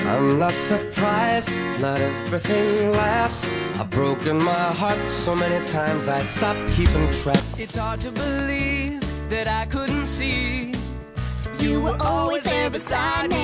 I'm not surprised, not everything lasts. I've broken my heart so many times I stopped keeping track. It's hard to believe that I couldn't see You were always there beside me.